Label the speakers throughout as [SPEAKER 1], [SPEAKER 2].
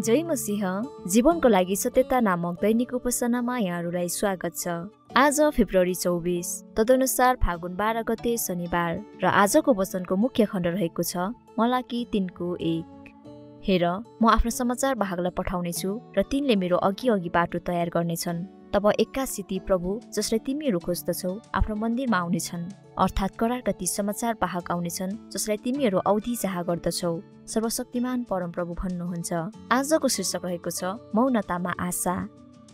[SPEAKER 1] जय मसिंह। जीवनको लागि सत्यता नामक दैनिक उपासनामा यहाँहरूलाई स्वागत छ। आज फेब्रुअरी चौबिस तदनुसार फागुन बाह्र गते शनिबार र आजको वचनको मुख्य खण्ड रहेको छ मलाकी तिनको एक। हेर म आफ्नो समाचार बाहकलाई पठाउनेछु र तिनले मेरो अघि अघि बाटो तयार गर्नेछन्। तब एक्कासी ती प्रभु जसलाई तिमीहरू खोज्दछौ आफ्नो मन्दिरमा आउनेछन्। अर्थात् करारका ती समाचार बाहक आउनेछन् जसलाई तिमीहरू औधी चाह गर्दछौ। सर्वशक्तिमान परमप्रभु भन्नुहुन्छ। आजको शीर्षक रहेको छ मौनतामा आशा।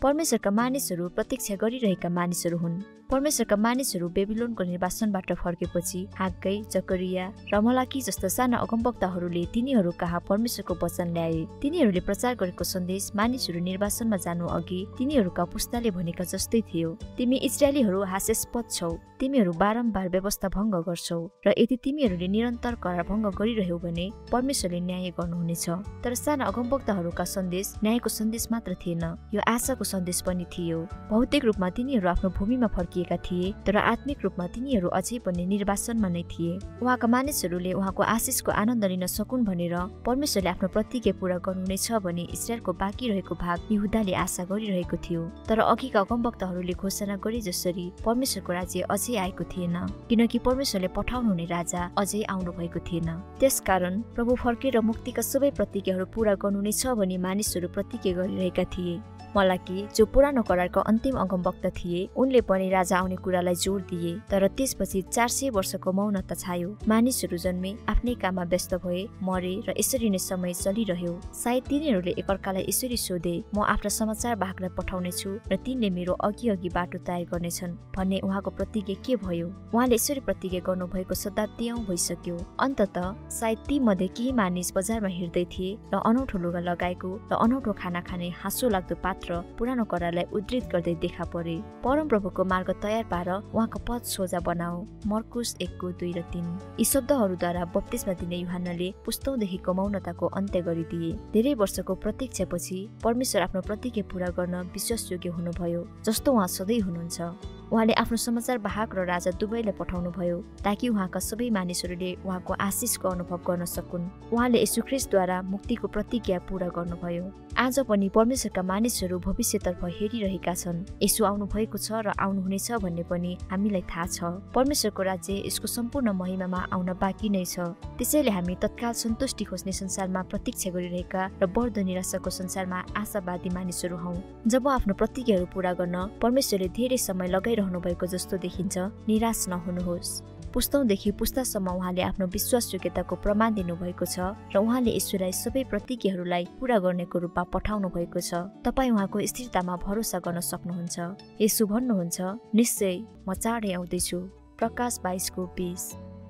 [SPEAKER 1] परमेश्वरका मानिसहरू प्रतीक्षा गरिरहेका मानिसहरू हुन्। परमेश्वरका मानिसहरू बेबिलोनको निर्वासनबाट फर्केपछि हाक्कै जकरिया र मलाकी जस्ता साना अगमवक्ताहरूले तिनीहरू कहाँ परमेश्वरको वचन ल्याए। तिनीहरूले प्रचार गरेको सन्देश मानिसहरू निर्वासनमा जानु अघि तिनीहरूका पुस्ताले भनेका जस्तै थियो तिमी इजरायलीहरू हास्यास्पद छौ तिमीहरू बारम्बार व्यवस्था भङ्ग गर्छौ र यदि तिमीहरूले निरन्तर करार भङ्ग गरिरह्यौ भने परमेश्वरले न्याय गर्नुहुनेछ। तर साना अगमवक्ताहरूका सन्देश न्यायको सन्देश मात्र थिएन। यो आशाको सन्देश पनि थियो। भौतिक रूपमा तिनीहरू आफ्नो भूमिमा फर्किएका थिए तर आत्मिक रूपमा तिनीहरू अझै पनि निर्वासनमा नै थिए। उहाँका मानिसहरूले उहाँको आशिषको आनन्द लिन सकुन् भनेर परमेश्वरले आफ्नो प्रतिज्ञा पूरा गर्नुहुनेछ भने इजरायलको बाँकी रहेको भाग यहुदाले आशा गरिरहेको थियो। तर अघिका अगमवक्ताहरूले घोषणा गरे जसरी परमेश्वरको राज्य अझै आएको थिएन किनकि परमेश्वरले पठाउनुहुने राजा अझै आउनु भएको थिएन। त्यसकारण प्रभु फर्केर मुक्तिका सबै प्रतिज्ञाहरू पूरा गर्नुहुनेछ भनी मानिसहरू प्रतिज्ञा गरिरहेका थिए। मलाकी जो पुरानो करारको अन्तिम अगमवक्त थिए उनले पनि राजा आउने कुरालाई जोड दिए तर त्यसपछि चार सय वर्षको मौनता छायो। मानिसहरू जन्मे आफ्नै काममा व्यस्त भए मरे र यसरी नै समय चलिरह्यो। सायद तिनीहरूले एकअर्कालाई यसरी सोधे म आफ्ना समाचार बाघलाई पठाउने छु र तिनले मेरो अघि अघि बाटो तयार गर्नेछन् भन्ने उहाँको प्रतिज्ञा के भयो? उहाँले यसरी प्रतिज्ञा गर्नुभएको शताब्दीयाँ भइसक्यो। अन्तत सायद ती मध्ये केही मानिस बजारमा हिँड्दै थिए र अनौठो लुगा लगाएको र अनौठो खाना खाने हाँसो लाग्दो पात्र पुरानो करारलाई उद्धृत गर्दै देखा परे। परमप्रभुको मार्ग तयार पार उहाँको पद सोझा बनाऊ। मर्कुस एकको दुई र तिन। यी शब्दहरूद्वारा बत्तिसमा दिने युहानले पुस्तौँदेखिको मौनताको अन्त्य गरिदिए। धेरै वर्षको प्रतीक्षापछि परमेश्वर आफ्नो प्रतिज्ञा पूरा गर्न विश्वासयोग्य हुनुभयो जस्तो उहाँ सधैँ हुनुहुन्छ। उहाँले आफ्नो समाचार बाहक र राजा दुवैलाई पठाउनु भयो ताकि उहाँका सबै मानिसहरूले उहाँको आशिषको अनुभव गर्न सकुन्। उहाँले यशुख्रिस्टद्वारा मुक्तिको प्रतिज्ञा पूरा गर्नुभयो। आज पनि परमेश्वरका मानिसहरू भविष्यतर्फ हेरिरहेका छन्। यसो आउनु भएको छ र आउनुहुनेछ भन्ने पनि हामीलाई थाहा छ। परमेश्वरको राज्य यसको सम्पूर्ण महिमामा आउन बाँकी नै छ। त्यसैले हामी तत्काल सन्तुष्टि खोज्ने संसारमा प्रतीक्षा गरिरहेका र बढ्दो निराशाको संसारमा आशावादी मानिसहरू हौ। जब आफ्नो प्रतिज्ञाहरू पूरा गर्न परमेश्वरले धेरै समय लगाइरहनु भएको जस्तो देखिन्छ। निराश नहुनुहोस्। पुस्तौँदेखि पुस्तासम्म उहाँले आफ्नो विश्वास योग्यताको प्रमाण दिनुभएको छ र उहाँले यसुलाई सबै प्रतिज्ञाहरूलाई पूरा गर्नेको रूपमा पठाउनु भएको छ। तपाईँ उहाँको स्थिरतामा भरोसा गर्न सक्नुहुन्छ। यसु भन्नुहुन्छ निश्चय म चाँडै आउँदैछु। प्रकाश बाइसको बिस।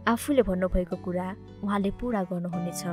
[SPEAKER 1] आफूले भन्नुभएको कुरा उहाँले पूरा गर्नुहुनेछ।